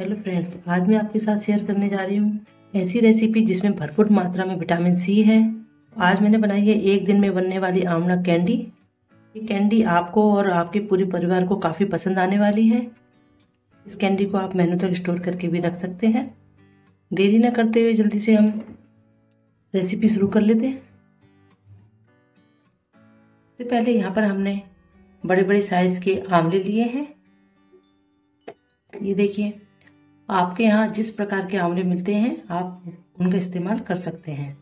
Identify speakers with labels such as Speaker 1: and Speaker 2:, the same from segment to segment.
Speaker 1: Hello friends आज मैं आपके साथ शेयर करने जा रही हूँ। ऐसी रेसिपी जिसमें भरपूर मात्रा में विटामिन सी है। आज मैंने बनाई है एक दिन में बनने वाली आंवला कैंडी ये कैंडी आपको और आपके पूरे परिवार को काफ़ी पसंद आने वाली है। इस कैंडी को आप मेनू तक स्टोर करके भी रख सकते हैं। देरी ना करते हुए जल्दी से हम रेसिपी शुरू कर लेते हैं। सबसे पहले यहाँ पर हमने बड़े बड़े साइज़ के आंवले लिए हैं। ये देखिए। आपके यहाँ जिस प्रकार के आंवले मिलते हैं, आप उनका इस्तेमाल कर सकते हैं।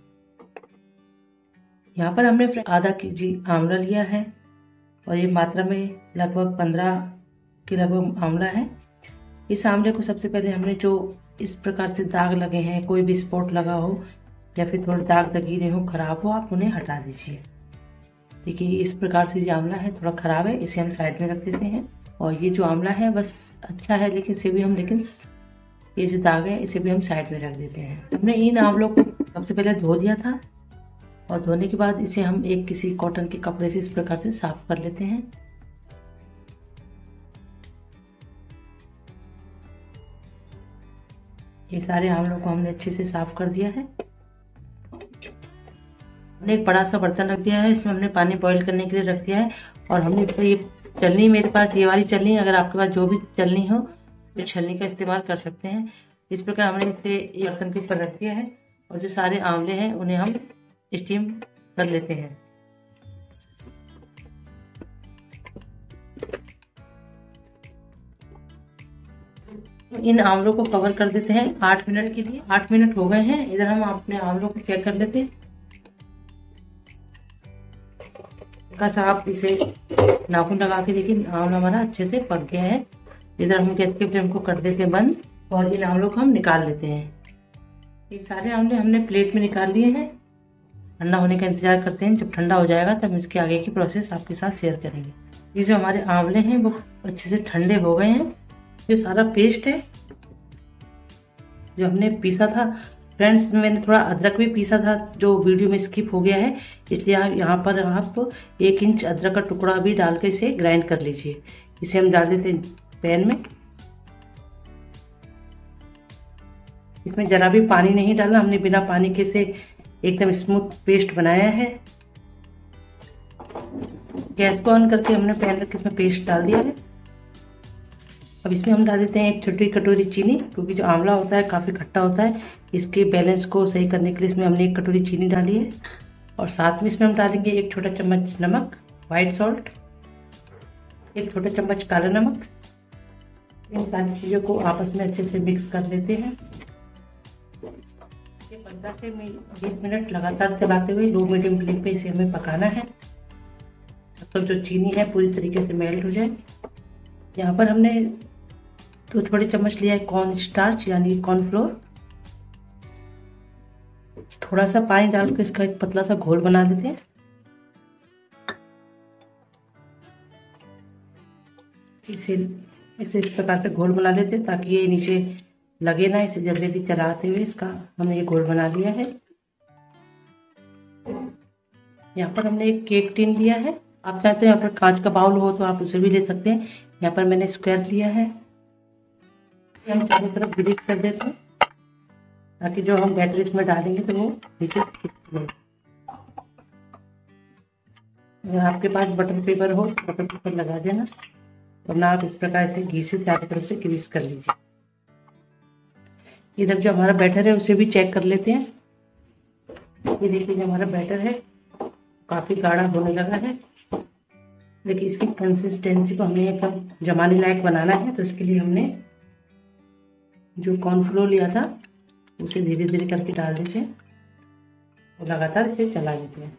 Speaker 1: यहाँ पर हमने आधा के जी आंवला लिया है और ये मात्रा में लगभग पंद्रह के लगभग आंवला है। इस आंवले को सबसे पहले हमने जो इस प्रकार से दाग लगे हैं, कोई भी स्पॉट लगा हो या फिर थोड़े दाग दगीरे हो, खराब हो, आप उन्हें हटा दीजिए। देखिए, इस प्रकार से जो आंवला है, थोड़ा ख़राब है, इसे हम साइड में रख देते हैं। और ये जो आंवला है, बस अच्छा है, लेकिन इसे भी हम, लेकिन ये जो दाग है, इसे भी हम साइड में रख देते हैं। हमने इन आंवलों को सबसे पहले धो दिया था और धोने के बाद इसे हम एक किसी कॉटन के कपड़े से इस प्रकार से साफ़ कर लेते हैं। ये सारे आंवलों को हमने अच्छे से साफ़ कर दिया है। हमने एक बड़ा सा बर्तन रख दिया है, इसमें हमने पानी बॉईल करने के लिए रख दिया है और हमने ये चलनी, मेरे पास ये वाली चलनी, अगर आपके पास जो भी चलनी हो छलनी का इस्तेमाल कर सकते हैं। इस प्रकार हमने इसे एक बर्तन के ऊपर रख दिया है और जो सारे आंवले हैं, उन्हें हम स्टीम कर लेते हैं। इन आंवलों को कवर कर देते हैं आठ मिनट के लिए। आठ मिनट हो गए हैं। इधर हम अपने आंवलों को चेक कर लेते हैं। हल्का सा आप इसे नाखून लगा के देखिए, आंवला हमारा अच्छे से पक गया है। इधर हम गैस के फ्लेम को कर देते हैं बंद और इन आंवलों को हम निकाल लेते हैं। ये सारे आंवले हमने प्लेट में निकाल लिए हैं। ठंडा होने का इंतज़ार करते हैं। जब ठंडा हो जाएगा तब इसके आगे की प्रोसेस आपके साथ शेयर करेंगे। ये जो हमारे आंवले हैं वो अच्छे से ठंडे हो गए हैं। जो सारा पेस्ट है। जो हमने पीसा था फ्रेंड्स मैंने थोड़ा अदरक भी पीसा था, जो वीडियो में स्किप हो गया है। इसलिए आप यहाँ पर आप एक इंच अदरक का टुकड़ा भी डाल के इसे ग्राइंड कर लीजिए। इसे हम डाल देते हैं पैन में। इसमें ज़रा भी पानी नहीं डाला हमने बिना पानी के से एकदम स्मूथ पेस्ट बनाया है। गैस को ऑन करके हमने पैन रख इसमें पेस्ट डाल दिया है। अब इसमें हम डाल देते हैं एक छोटी कटोरी चीनी, क्योंकि जो आंवला होता है काफ़ी खट्टा होता है, इसके बैलेंस को सही करने के लिए इसमें हमने एक कटोरी चीनी डाली है। और साथ में इसमें हम डालेंगे एक छोटा चम्मच नमक वाइट सॉल्ट एक छोटा चम्मच काला नमक इन सारी चीज़ों को आपस में अच्छे से मिक्स कर लेते हैं। ये पंद्रह से बीस मिनट लगातार चलाते हुए लो मीडियम फ्लेम पे इसे हमें पकाना है। तब तो जो चीनी है, पूरी तरीके से मेल्ट हो जाए। यहाँ पर हमने दो छोटे चम्मच लिया है कॉर्न स्टार्च यानी कॉर्नफ्लोर थोड़ा सा पानी डाल के इसका एक पतला सा घोल बना देते हैं। इसे इसे इस प्रकार से घोल बना लेते हैं ताकि ये नीचे लगे ना, इसे जल्दी जल्दी चलाते हुए इसका हमने ये घोल बना लिया है। यहाँ पर हमने एक केक टिन लिया है। आप चाहते हो यहाँ पर कांच का बाउल हो तो आप उसे भी ले सकते हैं। यहाँ पर मैंने स्क्वायर लिया है। हम चारों तरफ़ ग्रीस कर देते हैं ताकि जो हम बैटरी इसमें डालेंगे तो वो नीचे अगर आपके पास बटर पेपर हो तो बटर पेपर लगा देना। वरना आप इस प्रकार से घी से चारों तरफ़ से ग्रीस कर लीजिए। इधर जो हमारा बैटर है, उसे भी चेक कर लेते हैं। ये देखिए, जो हमारा बैटर है, काफ़ी गाढ़ा होने लगा है। देखिए, इसकी कंसिस्टेंसी को हमें एकदम जमाने लायक बनाना है तो इसके लिए हमने जो कॉर्नफ्लोर लिया था, उसे धीरे धीरे करके डाल देते हैं और लगातार इसे चला लेते हैं।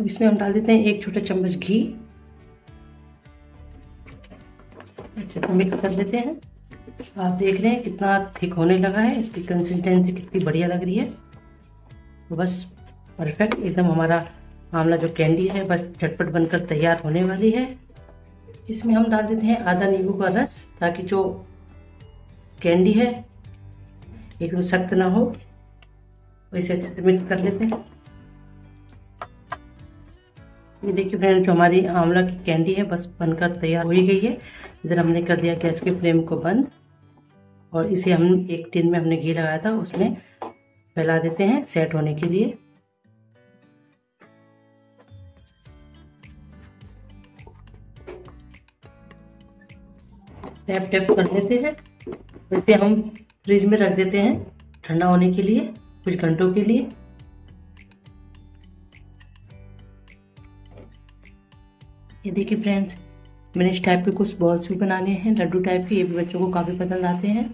Speaker 1: अब इसमें हम डाल देते हैं एक छोटा चम्मच घी। अच्छे से मिक्स कर लेते हैं। आप देख रहे हैं कितना थिक होने लगा है। इसकी कंसिस्टेंसी कितनी बढ़िया लग रही है। तो बस परफेक्ट एकदम हमारा आंवला जो कैंडी है, बस झटपट बनकर तैयार होने वाली है। इसमें हम डाल देते हैं आधा नींबू का रस, ताकि जो कैंडी है, एकदम सख्त ना हो। इसे अच्छे से मिक्स कर लेते हैं। ये देखिए फ्रेंड जो हमारी आंवला की कैंडी है, बस बनकर तैयार हो ही गई है। इधर हमने कर दिया गैस के फ्लेम को बंद। और इसे हम एक टिन में हमने घी लगाया था, उसमें फैला देते हैं सेट होने के लिए। टैप टैप कर लेते हैं। इसे हम फ्रिज में रख देते हैं ठंडा होने के लिए, कुछ घंटों के लिए। ये देखिए फ्रेंड्स मैंने इस टाइप के कुछ बॉल्स भी बनाने हैं, लड्डू टाइप के, ये भी बच्चों को काफ़ी पसंद आते हैं।